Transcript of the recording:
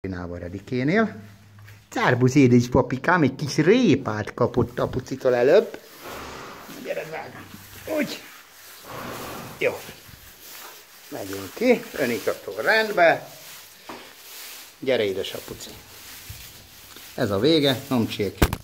Nával Redikénél. Cárbusz édes papikám, egy kis répát kapott apucitól előbb. Gyere, drágám. Úgy. Jó. Megyünk ki, önikató rendbe. Gyere, édesapuci. Ez a vége, nem.